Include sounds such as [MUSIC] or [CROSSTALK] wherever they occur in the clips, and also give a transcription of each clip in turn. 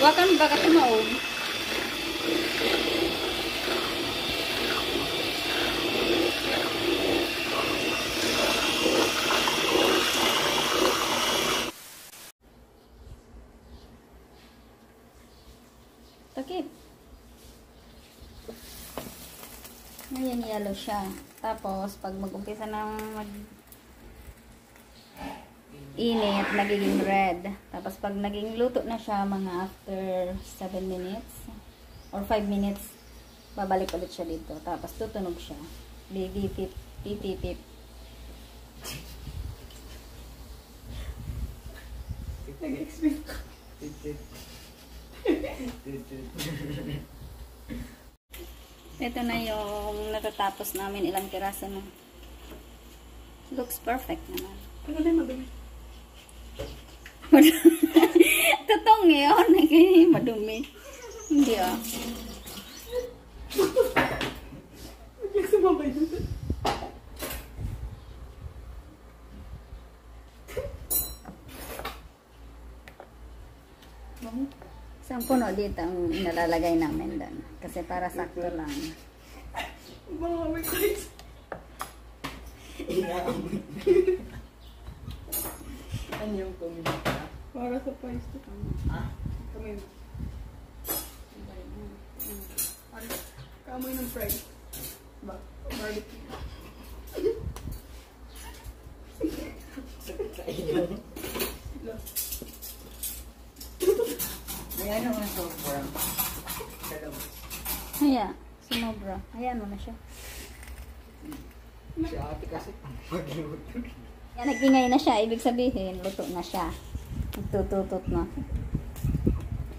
Bakan baka tumaog. Takip. Ngayon yellow siya. Tapos, pag mag-umpisa ng mag init, nagiging red. Tapos, pag naging luto na siya, mga after 7 minutes or 5 minutes, babalik ulit siya dito. Tapos, tutunog siya. Bibipip, pipipip. Nag-expect [LAUGHS] ko. Ito na yung natatapos namin ilang piraso na. Looks perfect naman. Ano na madumi? [LAUGHS] Totoo ngayon, naging madumi. Hindi ah. Sumabay doon. Isang puno dito ang nalalagay namin doon. Kasi para sakto lang. Para sa price to. Ha? Kamay mo. Kamoy ng price. Ba? Barbecue. Sakit sa inyo. Ayan naman sobrang. Kalabas. Haya, sumobra. Hayaan mo na siya. Si ate kasi pagluto. Yan, nag-ingay na siya. Ibig sabihin, luto na siya. Nagtututot na.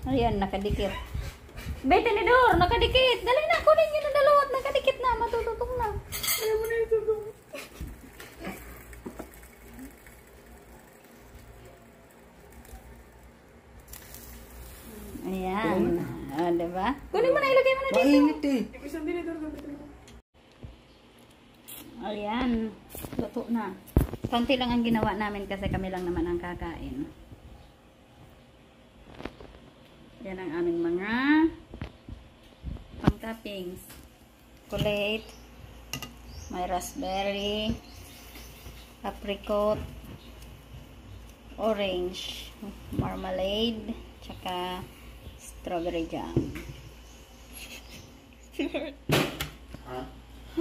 Ayan, nakadikit. Bete ni Dor, nakadikit. Dali na, kunin niyo na dalawa at nakadikit na. Matututok na. Ayaw mo na ito doon. Ayan. Ah, diba? Kunin mo na, ilagay mo na dito. Mainit eh. Yung isang dinidor doon. Ayan. Luto na. Konti lang ang ginawa namin kasi kami lang naman ang kakain. Yan ang aming mga pang-toppings. Chocolate. May raspberry. Apricot. Orange. Marmalade. Tsaka strawberry jam. Ha?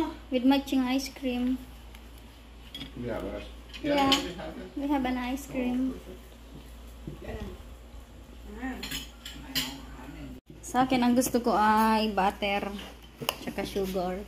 [LAUGHS] With matching ice cream. Yeah, but Yeah. We have an ice cream. Sa akin, ang gusto ko ay butter, tsaka sugar.